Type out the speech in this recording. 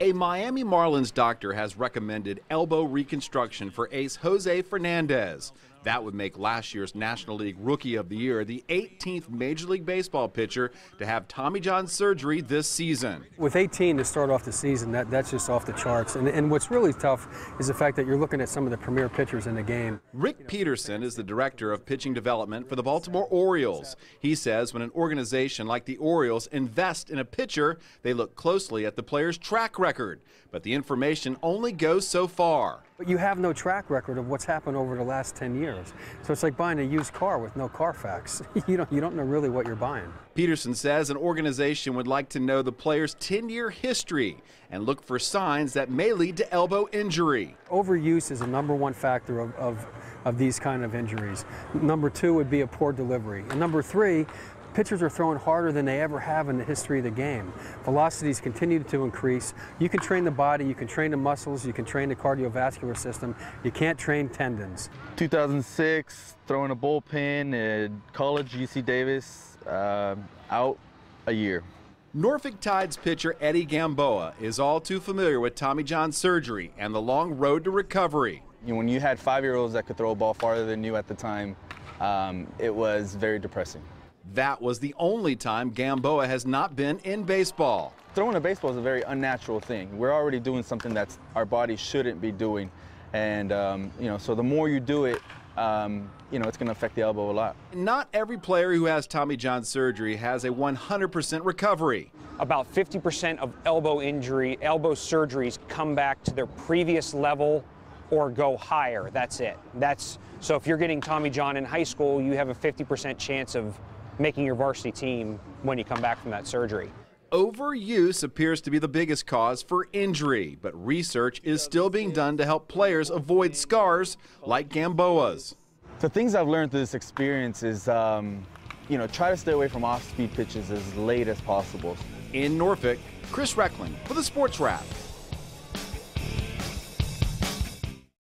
A Miami Marlins doctor has recommended elbow reconstruction for ace Jose Fernandez. That would make last year's National League Rookie of the Year the 18th Major League Baseball pitcher to have Tommy John surgery this season. With 18 to start off the season, that, that's just off the charts. And, and what's really tough is the fact that you're looking at some of the premier pitchers in the game. Rick Peterson is the director of pitching development for the Baltimore Orioles. He says when an organization like the Orioles invest in a pitcher, they look closely at the player's track record. But the information only goes so far. But you have no track record of what's happened over the last 10 years. So it's like buying a used car with no Carfax. you, don't, you don't know really what you're buying. Peterson says an organization would like to know the player's 10 year history and look for signs that may lead to elbow injury. Overuse is a number one factor of, of, of these kind of injuries. Number two would be a poor delivery. And number three, pitchers are throwing harder than they ever have in the history of the game. Velocities continue to increase. You can train the body, you can train the muscles, you can train the cardiovascular system. You can't train tendons. 2006, throwing a bullpen at college, UC Davis, uh, out a year. Norfolk Tides pitcher Eddie Gamboa is all too familiar with Tommy John surgery and the long road to recovery. When you had five-year-olds that could throw a ball farther than you at the time, um, it was very depressing. That was the only time Gamboa has not been in baseball. Throwing a baseball is a very unnatural thing. We're already doing something that our body shouldn't be doing. And, um, you know, so the more you do it, um, you know, it's going to affect the elbow a lot. Not every player who has Tommy John surgery has a 100% recovery. About 50% of elbow injury, elbow surgeries come back to their previous level or go higher. That's it. That's so if you're getting Tommy John in high school, you have a 50% chance of making your varsity team when you come back from that surgery. Overuse appears to be the biggest cause for injury, but research is still being done to help players avoid scars like Gamboa's. The things I've learned through this experience is, um, you know, try to stay away from off-speed pitches as late as possible. In Norfolk, Chris Reckling for the Sports Wrap.